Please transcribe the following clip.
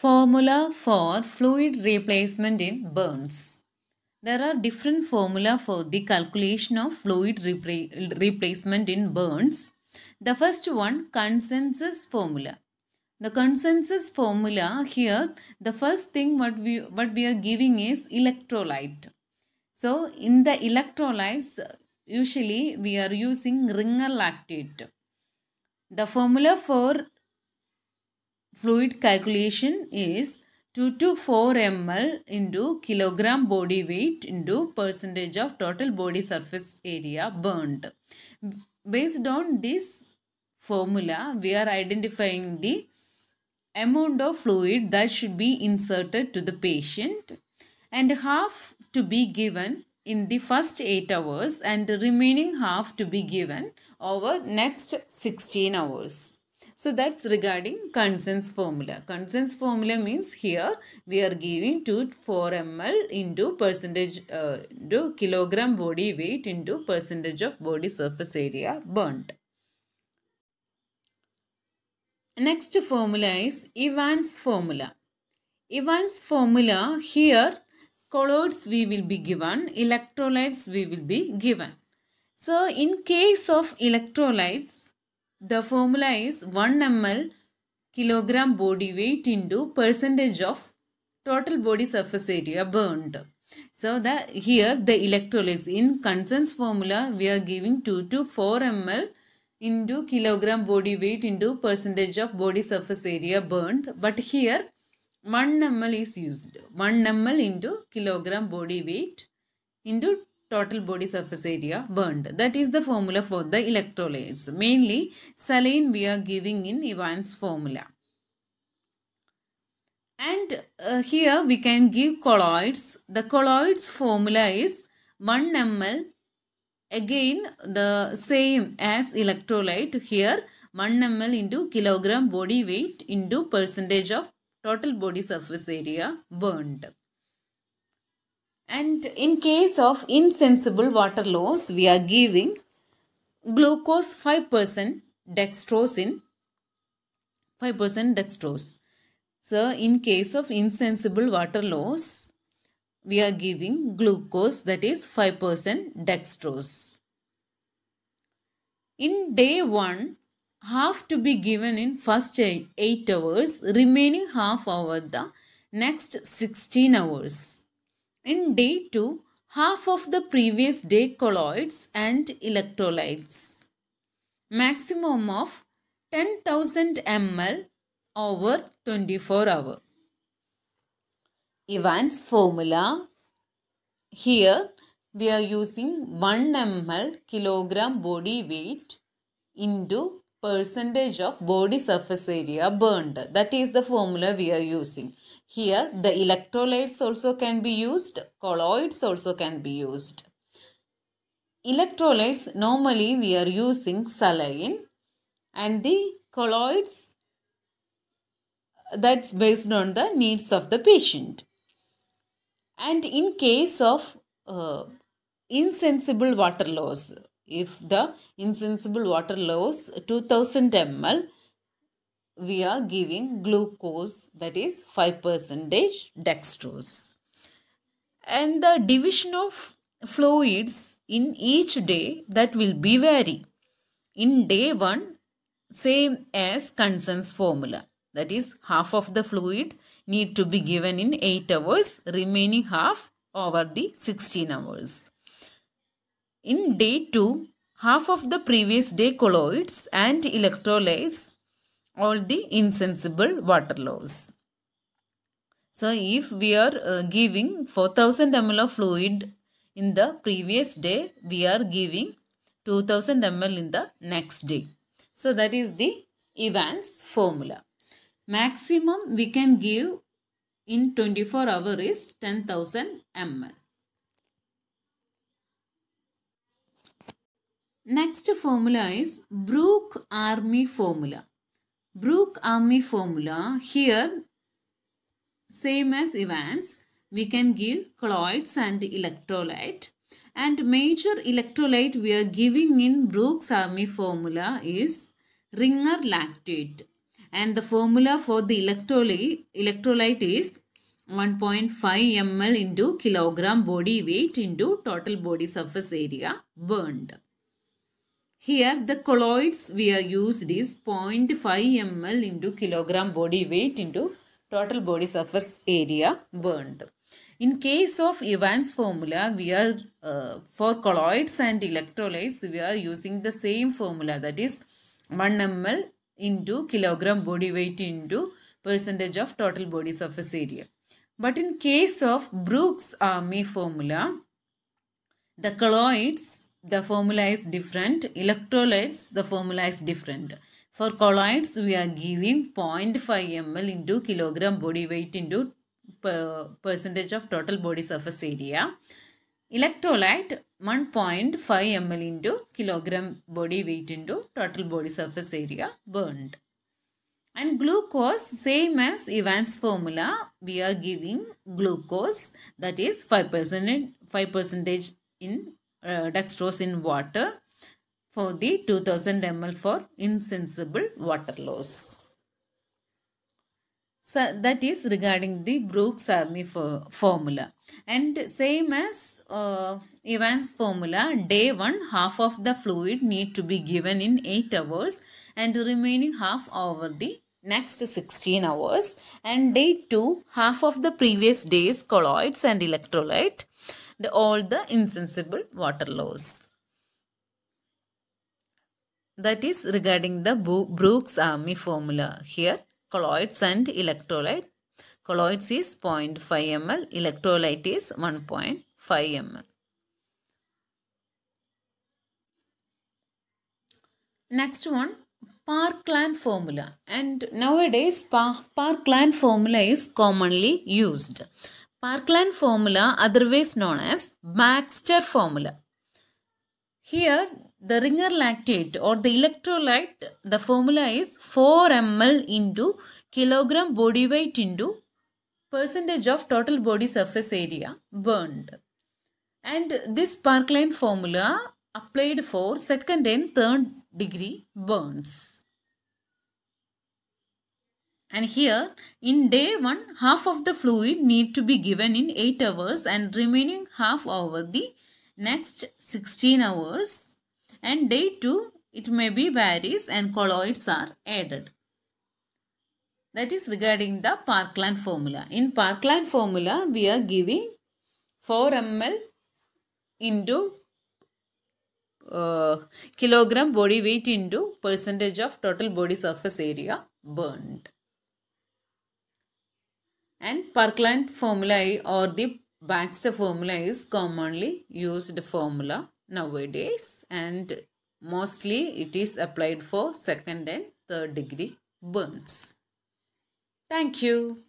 Formula for fluid replacement in burns. There are different formula for the calculation of fluid repra- replacement in burns. The first one consensus formula. The consensus formula here the first thing what we what we are giving is electrolyte. So in the electrolytes usually we are using ringer lactate. The formula for fluid calculation is 2 to 4 ml into kilogram body weight into percentage of total body surface area burned. Based on this formula, we are identifying the amount of fluid that should be inserted to the patient and half to be given in the first 8 hours and the remaining half to be given over next 16 hours. So that's regarding consensus formula. Consensus formula means here we are giving 2 4 ml into percentage uh, into kilogram body weight into percentage of body surface area burnt. Next formula is Evans formula. Evans formula here colloids we will be given, electrolytes we will be given. So in case of electrolytes the formula is 1 ml kilogram body weight into percentage of total body surface area burned. So the here the electrolytes in. Consensus formula we are giving 2 to 4 ml into kilogram body weight into percentage of body surface area burned but here 1 ml is used. 1 ml into kilogram body weight into total body surface area burned. That is the formula for the electrolytes. Mainly saline we are giving in Evans formula. And uh, here we can give colloids. The colloids formula is 1 ml. Again the same as electrolyte here. 1 ml into kilogram body weight into percentage of total body surface area burned and in case of insensible water loss we are giving glucose 5% dextrose in 5% dextrose so in case of insensible water loss we are giving glucose that is 5% dextrose. In day 1, half to be given in first 8 hours, remaining half over the next 16 hours. In day 2, half of the previous day colloids and electrolytes. Maximum of 10,000 ml over 24 hour. Evans formula. Here we are using 1 ml kilogram body weight into percentage of body surface area burned. That is the formula we are using. Here the electrolytes also can be used, colloids also can be used. Electrolytes normally we are using saline and the colloids that's based on the needs of the patient. And in case of uh, insensible water loss, if the insensible water loss 2000 ml, we are giving glucose that is 5% dextrose. And the division of fluids in each day that will be vary. In day 1, same as consensus formula that is half of the fluid need to be given in 8 hours remaining half over the 16 hours. In day 2 half of the previous day colloids and electrolytes all the insensible water loss. So if we are uh, giving 4000 ml of fluid in the previous day we are giving 2000 ml in the next day. So that is the Evans formula maximum we can give in 24 hour is 10,000 ml. Next formula is Brooke Army formula. Brooke Army formula here same as Evans we can give colloids and electrolyte and major electrolyte we are giving in Brooks Army formula is ringer lactate and the formula for the electrolyte, electrolyte is 1.5 ml into kilogram body weight into total body surface area burned. Here the colloids we are used is 0.5 ml into kilogram body weight into total body surface area burned. In case of Evans formula, we are uh, for colloids and electrolytes, we are using the same formula that is 1 ml into kilogram body weight into percentage of total body surface area. But in case of Brooks Army formula, the colloids, the formula is different. Electrolytes, the formula is different. For colloids, we are giving 0.5 ml into kilogram body weight into per percentage of total body surface area. Electrolyte 1.5 ml into kilogram body weight into total body surface area burned. And glucose same as Evans formula we are giving glucose that is 5% 5 percentage in uh, dextrose in water for the 2000 ml for insensible water loss. So that is regarding the Brooks Army for formula. And same as uh, Evans formula, day 1 half of the fluid need to be given in 8 hours and remaining half over the next 16 hours. And day 2 half of the previous day's colloids and electrolyte, the, all the insensible water loss. That is regarding the Brooks Army formula here colloids and electrolyte. Colloids is 0.5 ml, electrolyte is 1.5 ml. Next one, Parkland formula. And nowadays, pa Parkland formula is commonly used. Parkland formula, otherwise known as Baxter formula. Here, the ringer lactate or the electrolyte, the formula is 4 ml into kilogram body weight into percentage of total body surface area burned. And this Parkland formula applied for second and third degree burns. And here in day 1 half of the fluid need to be given in 8 hours and remaining half over the next 16 hours and day 2 it may be varies and colloids are added. That is regarding the Parkland formula. In Parkland formula we are giving 4 ml into uh, kilogram body weight into percentage of total body surface area burned. And Parkland formulae or the Baxter formula is commonly used formula nowadays and mostly it is applied for second and third degree burns. Thank you.